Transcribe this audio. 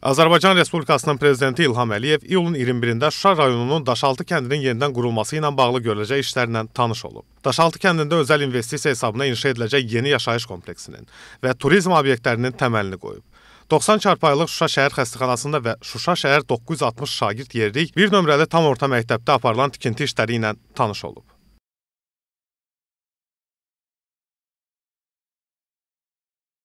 Azərbaycan Respublikasının prezidenti İlham Əliyev iyulun 21-də Şuşa rayonunun Daşaltı kəndinin yenidən qurulması ilə bağlı görüləcək işlərlə tanış olub. Daşaltı kəndində özəl investisiya hesabına inşa ediləcək yeni yaşayış kompleksinin və turizm obyektlərinin təməlini qoyub. 90 çarpayılıq Şuşa şəhər xəstəxanasında və Şuşa şəhər 960 şagird yerlik bir nömrəli tam orta məktəbdə aparılan tikinti işləri ilə tanış olub.